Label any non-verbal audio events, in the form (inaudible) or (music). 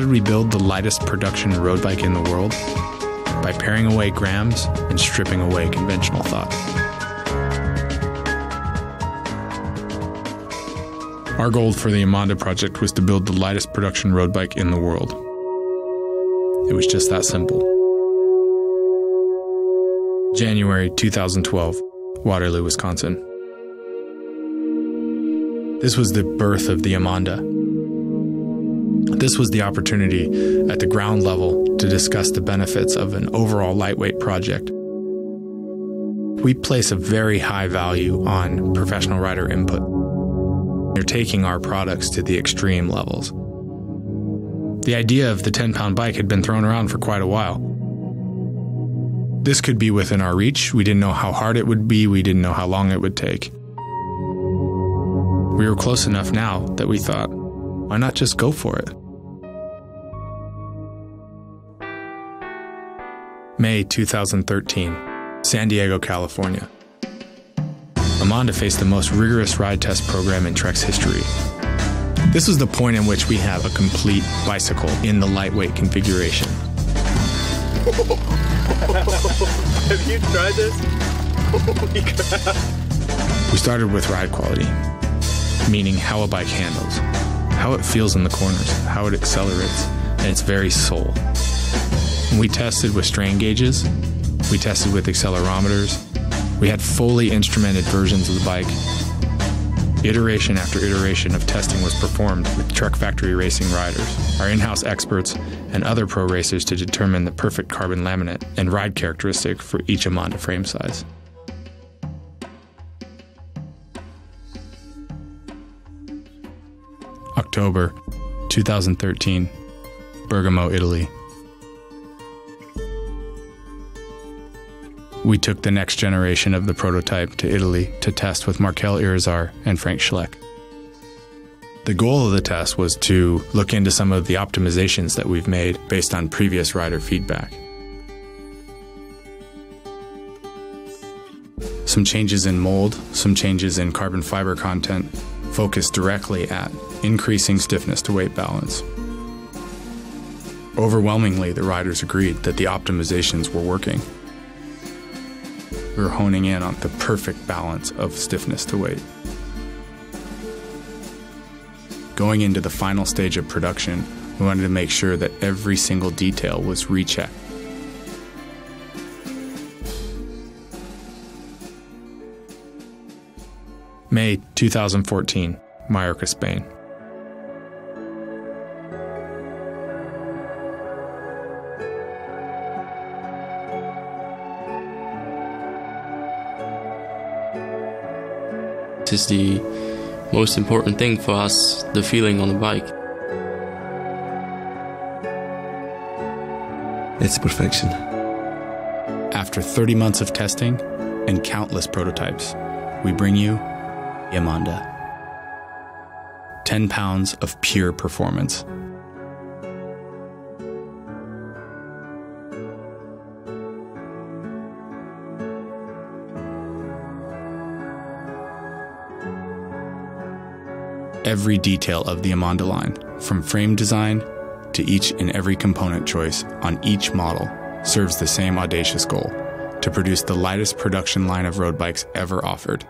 Did we build the lightest production road bike in the world? By paring away grams and stripping away conventional thought. Our goal for the Emonda project was to build the lightest production road bike in the world. It was just that simple. January 2012, Waterloo, Wisconsin. This was the birth of the Emonda. This was the opportunity at the ground level to discuss the benefits of an overall lightweight project. We place a very high value on professional rider input. They're taking our products to the extreme levels. The idea of the 10 pound bike had been thrown around for quite a while. This could be within our reach. We didn't know how hard it would be, we didn't know how long it would take. We were close enough now that we thought, why not just go for it? May 2013, San Diego, California. Emonda faced the most rigorous ride test program in Trek's history. This was the point in which we have a complete bicycle in the lightweight configuration. (laughs) Have you tried this? Holy (laughs) crap. We started with ride quality, meaning how a bike handles, how it feels in the corners, how it accelerates, and its very soul. We tested with strain gauges, we tested with accelerometers, we had fully instrumented versions of the bike. Iteration after iteration of testing was performed with Trek Factory Racing riders, our in house experts, and other pro racers to determine the perfect carbon laminate and ride characteristic for each Emonda frame size. October 2013, Bergamo, Italy. We took the next generation of the prototype to Italy to test with Markel Irizar and Frank Schleck. The goal of the test was to look into some of the optimizations that we've made based on previous rider feedback. Some changes in mold, some changes in carbon fiber content, focused directly at increasing stiffness to weight balance. Overwhelmingly, the riders agreed that the optimizations were working. We were honing in on the perfect balance of stiffness to weight. Going into the final stage of production, we wanted to make sure that every single detail was rechecked. May 2014, Mallorca, Spain. is the most important thing for us the feeling on the bike. It's perfection. After 30 months of testing and countless prototypes, we bring you Emonda. 10 pounds of pure performance. every detail of the Emonda line, from frame design to each and every component choice on each model, serves the same audacious goal to produce the lightest production line of road bikes ever offered